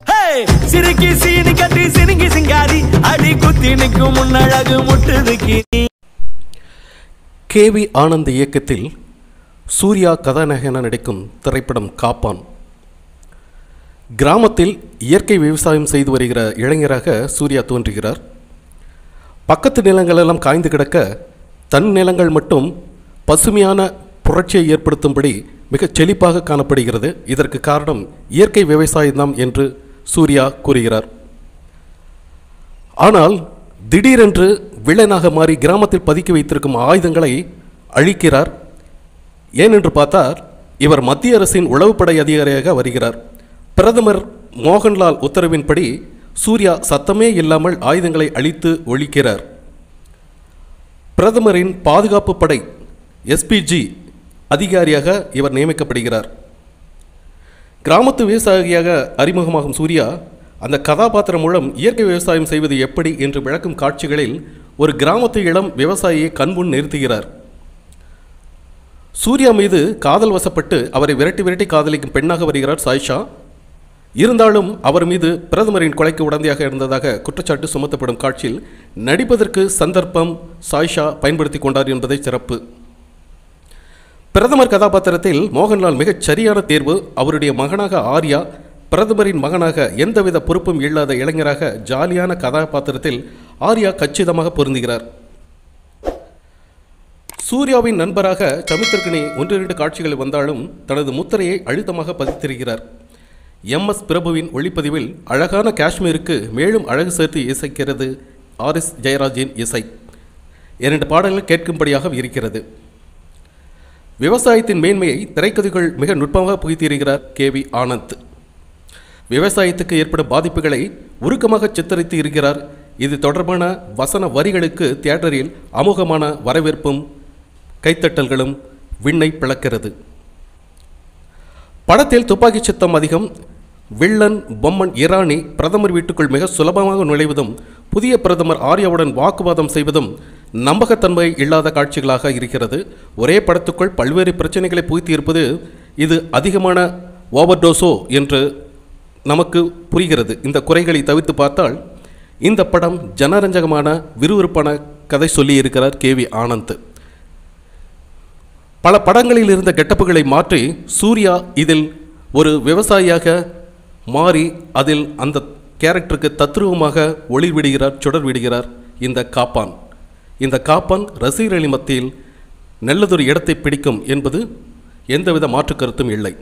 ஹே! சிறுக்கி சீனி கட்டி சினுங்கி சிங்காரி அடி குத்தி நிற்கும் முன்னழகு முட்டுதுக்கி கே வி ஆனந்த் இயக்கத்தில் சூர்யா கதாநாயகன நடிக்கும் திரைப்படம் காப்பான் கிராமத்தில் இயற்கை விவசாயம் செய்து வருகிற இளைஞராக சூர்யா தோன்றுகிறார் பக்கத்து நிலங்கள் எல்லாம் காய்ந்து கிடக்க தன் நிலங்கள் மட்டும் பசுமையான புரட்சியை ஏற்படுத்தும்படி மிகச் செழிப்பாக காணப்படுகிறது. இதற்கு காரணம் இயற்கை விவசாயம்தான் என்று சூர்யா கூறுகிறார். ஆனால் திடீரென்று வில்லனாக மாறி கிராமத்தில் பதுக்கி வைத்திருக்கும் ஆயுதங்களை அழிக்கிறார். ஏனென்று பார்த்தால் இவர் மத்திய அரசின் உளவுப்படை அதிகாரியாக வருகிறார். பிரதமர் மோகன்லால் உத்தரவின்படி சூர்யா சத்தமே இல்லாமல் ஆயுதங்களை அழித்து ஒழிக்கிறார். பிரதமரின் பாதுகாப்பு படை எஸ்பிஜி அதிகாரியாக இவர் நியமிக்கப்படுகிறார். கிராமத்து விவசாயியாக அறிமுகமாகும் சூர்யா அந்த கதாபாத்திரம் மூலம் இயற்கை விவசாயம் செய்வது எப்படி என்று விளக்கும் காட்சிகளில் ஒரு கிராமத்து இளம் விவசாயியை கண்முன் நிறுத்துகிறார். சூர்யா மீது காதல் வசப்பட்டு அவரை விரட்டி விரட்டி காதலிக்கும் பெண்ணாக வருகிறார் சாய்ஷா. இருந்தாலும் அவர் மீது பிரதமரின் கொலைக்கு உடந்தையாக இருந்ததாக குற்றச்சாட்டு சுமத்தப்படும் காட்சியில் நடிப்பதற்கு சந்தர்ப்பம் சாய்ஷா பயன்படுத்தி கொண்டார் என்பதை சிறப்பு. பிரதமர் கதாபாத்திரத்தில் மோகன்லால் மிகச் சரியான தேர்வு அவருடைய மகனாக ஆர்யா பிரதமரின் மகனாக எந்தவித பொறுப்பும் இல்லாத இளைஞராக ஜாலியான கதாபாத்திரத்தில் ஆர்யா கச்சிதமாக பொருந்துகிறார். சூர்யாவின் நண்பராக சமுத்திரக்கனி ஒன்றிரண்டு காட்சிகள் வந்தாலும் தனது முத்திரையை அழுத்தமாக பதித்திருக்கிறார். எம் எஸ் பிரபுவின் ஒளிப்பதிவில் அழகான காஷ்மீருக்கு மேலும் அழகு சேர்த்து இசைக்கிறது ஆர் எஸ் ஜெயராஜின் இசை. இரண்டு பாடல்கள் கேட்கும்படியாக இருக்கிறது. விவசாயத்தின் மேன்மையை திரைக்கதைகள் மிக நுட்பமாக புகுத்தியிருக்கிறார் கே வி ஆனந்த். விவசாயத்துக்கு ஏற்படும் பாதிப்புகளை உருக்கமாக சித்தரித்து இருக்கிறார். இது தொடர்பான வசன வரிகளுக்கு தியேட்டரில் அமோகமான வரவேற்பும் கைத்தட்டல்களும் விண்ணை பிளக்கிறது. படத்தில் துப்பாக்கி சித்தம் அதிகம் வில்லன் பொம்மன் இரானி பிரதமர் வீட்டுக்குள் மிக சுலபமாக நுழைவதும் புதிய பிரதமர் ஆர்யாவுடன் வாக்குவாதம் செய்வதும் நம்பகத்தன்மை இல்லாத காட்சிகளாக இருக்கிறது. ஒரே படத்துக்குள் பல்வேறு பிரச்சனைகளை புகுத்தி இருப்பது இது அதிகமான ஓவர்டோஸோ என்று நமக்கு புரிகிறது. இந்த குறைகளை தவிர்த்து பார்த்தால் இந்த படம் ஜனரஞ்சகமான விறுவிறுப்பான கதை சொல்லியிருக்கிறார் கே வி ஆனந்த். பல படங்களில் இருந்த கெட்டப்புகளை மாற்றி சூர்யா இதில் ஒரு விவசாயியாக மாறி அதில் அந்த கேரக்டருக்கு தத்ரூபமாக ஒளி விடுகிறார் சுடர் விடுகிறார் இந்த காப்பான். இந்த காப்பான் ரசிகர்களின் மத்தியில் நல்லதொரு இடத்தை பிடிக்கும் என்பது எந்தவித மாற்று கருத்தும் இல்லை.